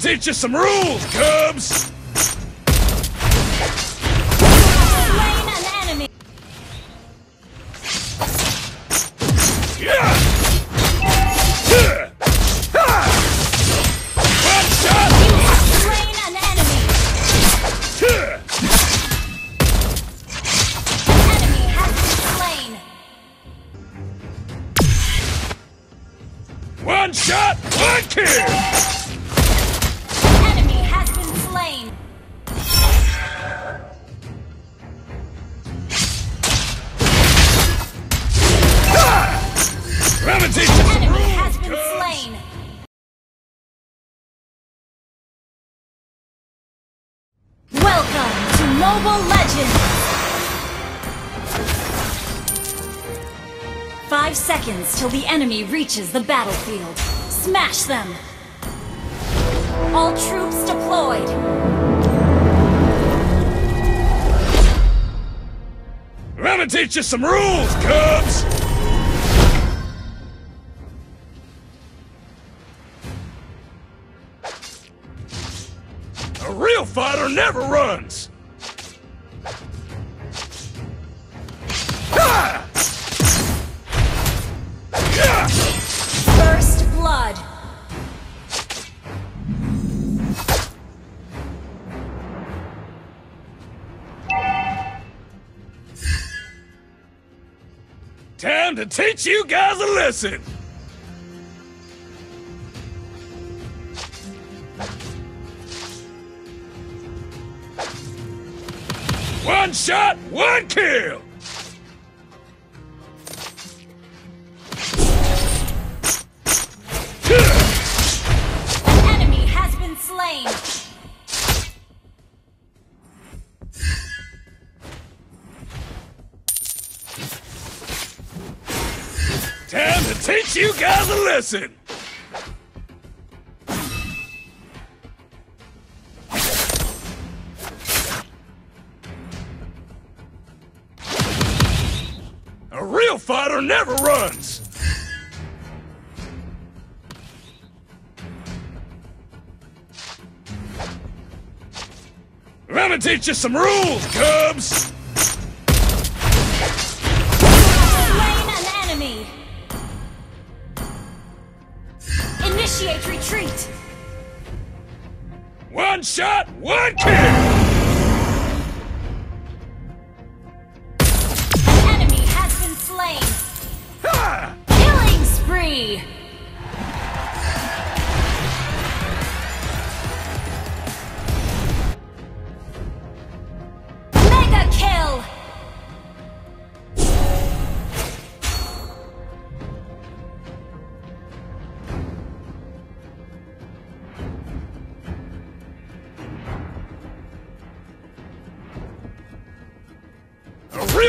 teach you some rules, Cubs! Five seconds till the enemy reaches the battlefield. Smash them! All troops deployed! I'm gonna teach you some rules, Cubs! A real fighter never runs! Time to teach you guys a lesson! One shot, one kill! Teach you guys a lesson! A real fighter never runs! I'm gonna teach you some rules, Cubs! One shot, one kill!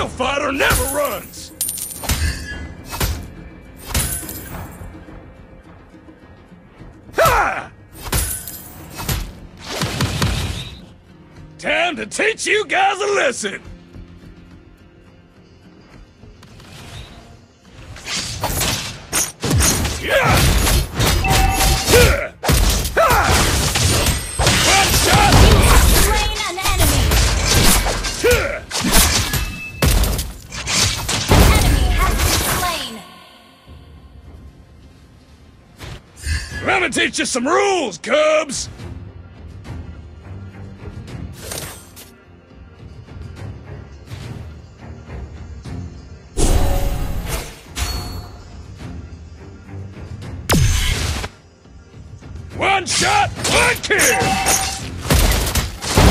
Real fighter never runs! Ha! Time to teach you guys a lesson! Gonna teach you some rules, Cubs! One shot, one kill!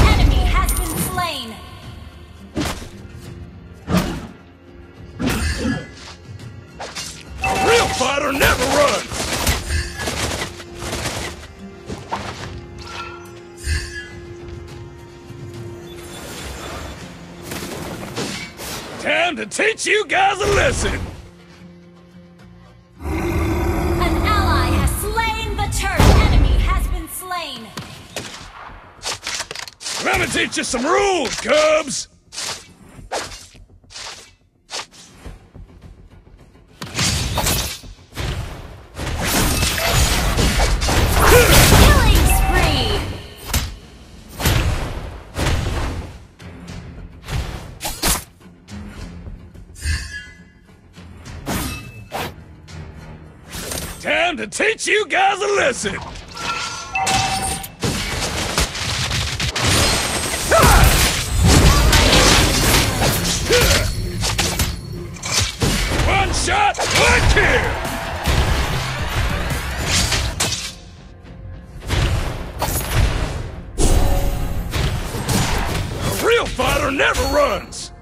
Enemy has been slain! A real fighter never runs! To teach you guys a lesson! An ally has slain the turret! Enemy has been slain! I'm gonna teach you some rules, Cubs! Teach you guys a lesson! One shot, one kill! A real fighter never runs!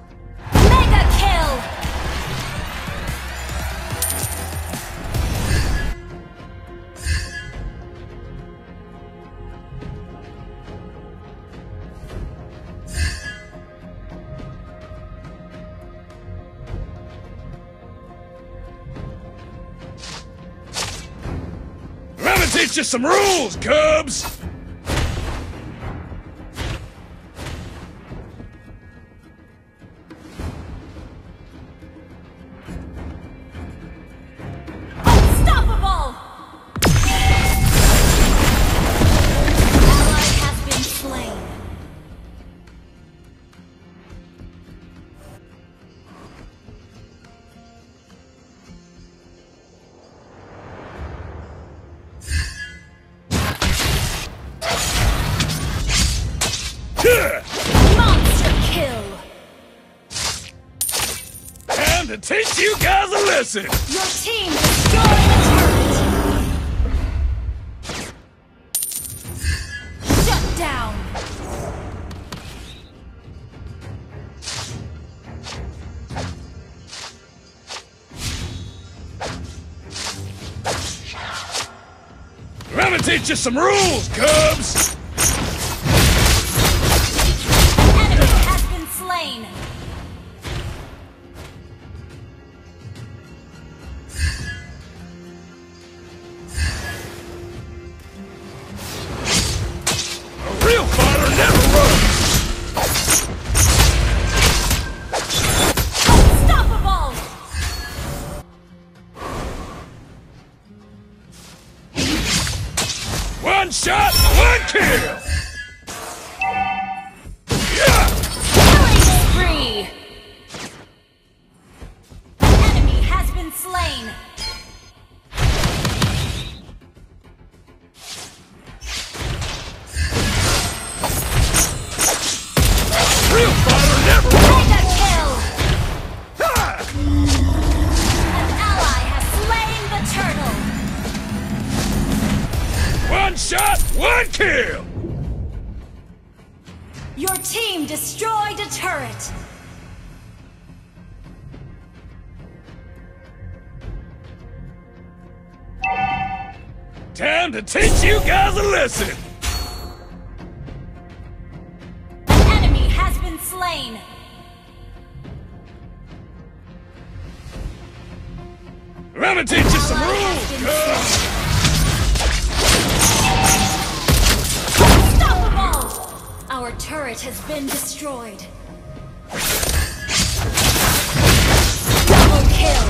You some rules, Cubs! Lesson! Your team destroyed the turret! Shut down! Let me teach you some rules, Cubs! Kill! Your team destroyed a turret! Time to teach you guys a lesson! An enemy has been slain! Let me teach you some rules, Unstoppable! Our turret has been destroyed. Double kill!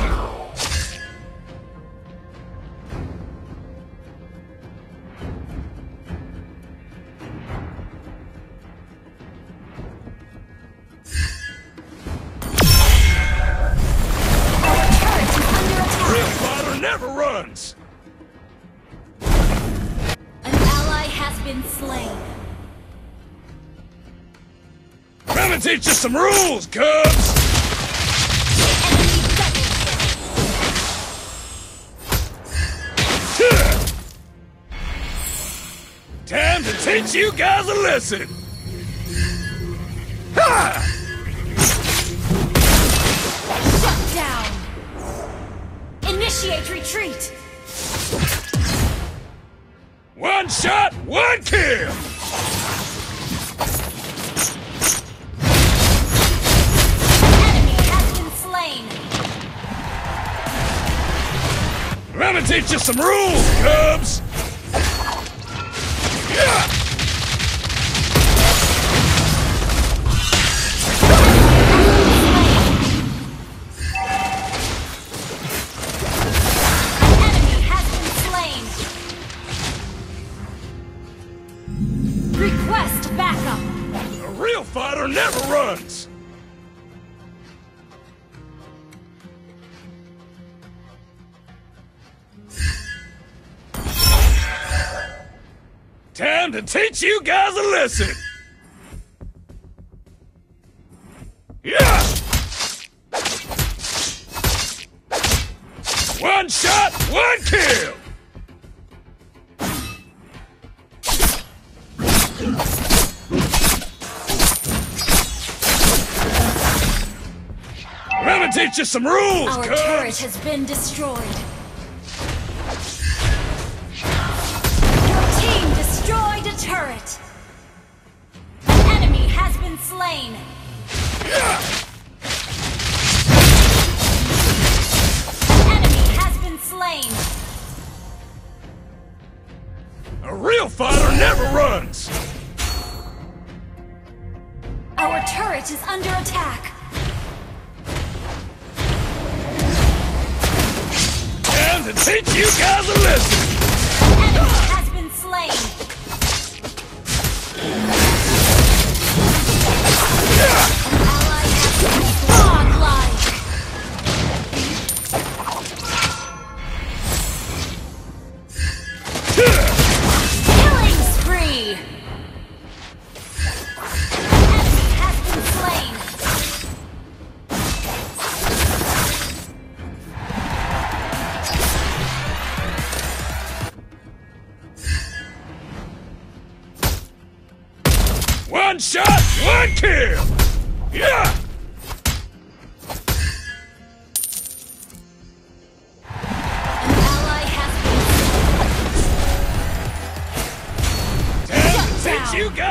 Our turret is under attack. Real fighter never runs! An ally has been slain. Me teach you some rules, Cubs! Enemy double kill. Yeah! Time to teach you guys a lesson! Ha! Shut down! Initiate retreat! One shot, one kill! Teach you some rules, Cubs! Time to teach you guys a lesson! Yeah! One shot, one kill! Let me teach you some rules, Our cuz! turret has been destroyed. Been slain. An enemy has been slain. A real fighter never runs! Our turret is under attack. Time to teach you guys a lesson! An enemy has been slain. You guys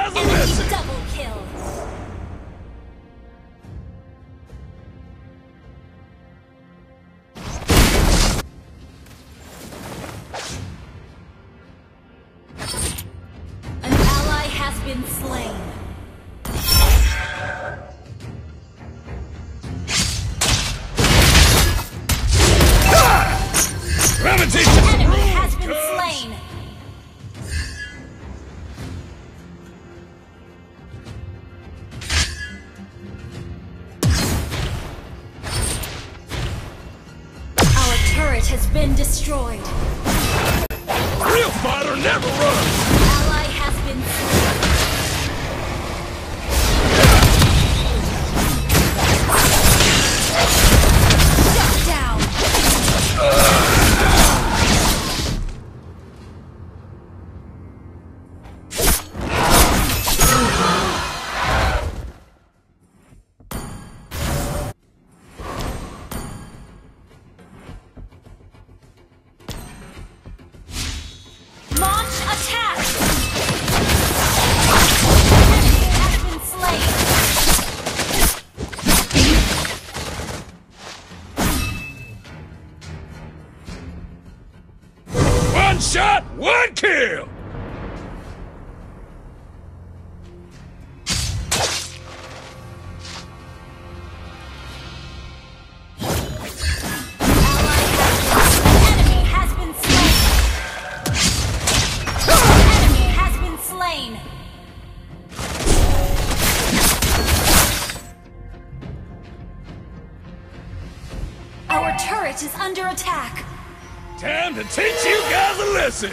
teach you guys a lesson!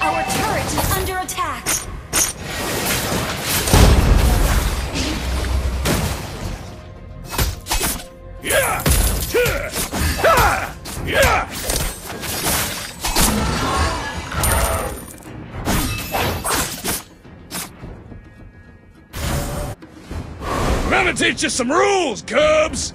Our turret is under attack. Yeah! Yeah! Let me teach you some rules, Cubs!